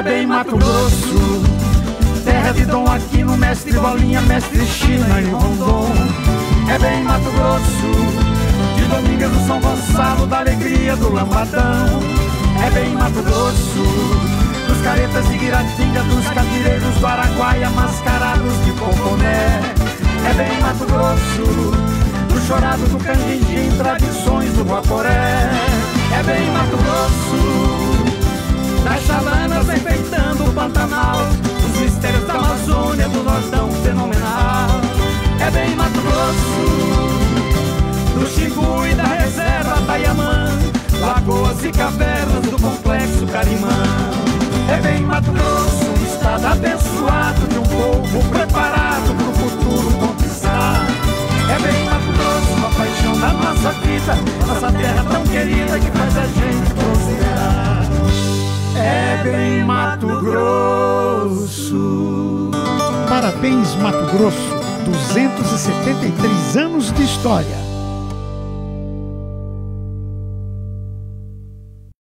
É bem Mato Grosso, terra de Dom Aquino, mestre Bolinha, mestre China e Rondon. É bem Mato Grosso, de Domingas do São Gonçalo, da alegria do Lambadão. É bem Mato Grosso, dos caretas de Guiratinga, dos capireiros do Araguaia, mascarados de Poconé. É bem Mato Grosso, do chorado do Candidim, tradições do Guaporé. É bem Mato Grosso, das chalanas complexo Carimã. É bem Mato Grosso, um estado abençoado de um povo preparado para o futuro conquistar. É bem Mato Grosso, a paixão da nossa vida, nossa terra tão querida que faz a gente prosperar. É bem Mato Grosso. Parabéns, Mato Grosso! 273 anos de história.